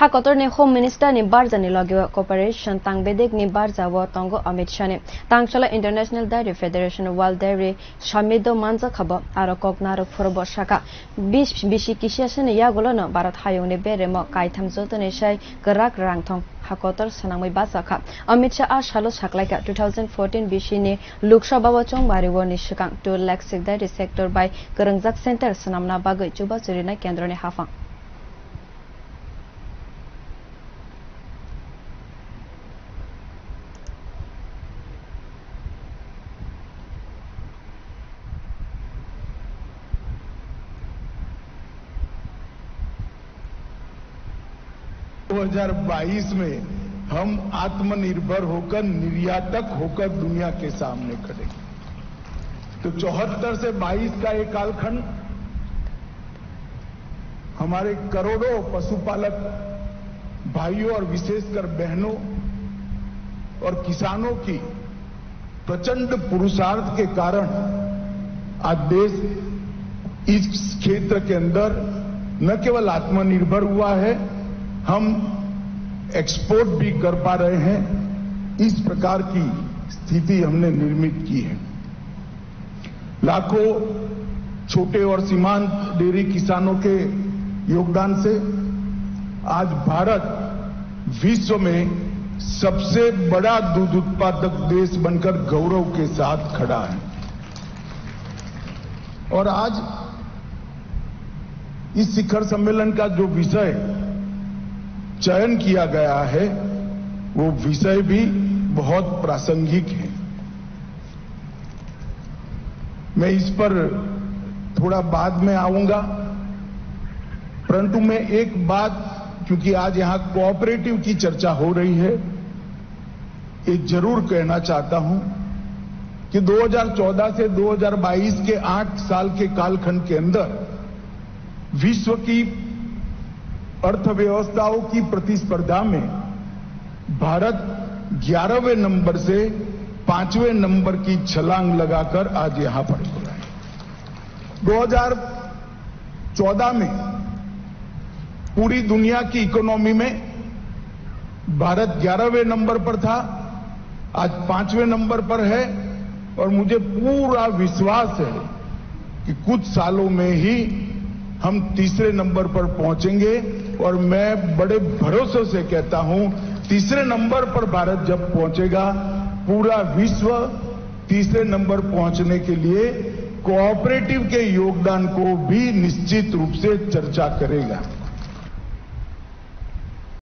ha Qatar ne Home Minister ne barza ne logyo cooperation tang bedek ne barza wa tongo Amit Shah ne tang chala International Dairy Federation World Dairy Shamido Manza khaba aro kokna ro phorbo shaka 20 20 kishiasene yagulo no Bharat hayong ne beremo kaitham jotone shai karak rangthong হাকতর সানামই বাসাখা Amit Shah আর সালো সাকলাইকা two thousand fourteen বিশি নে লোকসভা বচং বারিব নিশিকাং two lakh সিকদারি sector বাই করংজাক সেন্টার সানামনা বাগৈ চুবা চুরিনা কেন্দ্র নে হাফাং दो हज़ार बाईस में हम आत्मनिर्भर होकर, निर्यातक होकर दुनिया के सामने खड़े। तो चौहत्तर से 22 का एक कालखंड, हमारे करोड़ों पशुपालक भाइयों और विशेषकर बहनों और किसानों की प्रचंड पुरुषार्थ के कारण आज देश इस क्षेत्र के अंदर न केवल आत्मनिर्भर हुआ है हम एक्सपोर्ट भी कर पा रहे हैं। इस प्रकार की स्थिति हमने निर्मित की है। लाखों छोटे और सीमांत डेयरी किसानों के योगदान से आज भारत विश्व में सबसे बड़ा दूध उत्पादक देश बनकर गौरव के साथ खड़ा है। और आज इस शिखर सम्मेलन का जो विषय चयन किया गया है, वो विषय भी बहुत प्रासंगिक है। मैं इस पर थोड़ा बाद में आऊँगा, परंतु मैं एक बात, क्योंकि आज यहाँ कोऑपरेटिव की चर्चा हो रही है, ये ज़रूर कहना चाहता हूँ कि 2014 से 2022 के आठ साल के कालखंड के अंदर विश्व की अर्थव्यवस्थाओं की प्रतिस्पर्धा में भारत ग्यारहवें नंबर से पाँचवें नंबर की छलांग लगाकर आज यहाँ पर खुला है। 2014 में पूरी दुनिया की इकोनॉमी में भारत ग्यारहवें नंबर पर था, आज पाँचवें नंबर पर है और मुझे पूरा विश्वास है कि कुछ सालों में ही हम तीसरे नंबर पर पहुँचेंगे। और मैं बड़े भरोसे से कहता हूँ, तीसरे नंबर पर भारत जब पहुंचेगा, पूरा विश्व तीसरे नंबर पहुँचने के लिए कोऑपरेटिव के योगदान को भी निश्चित रूप से चर्चा करेगा।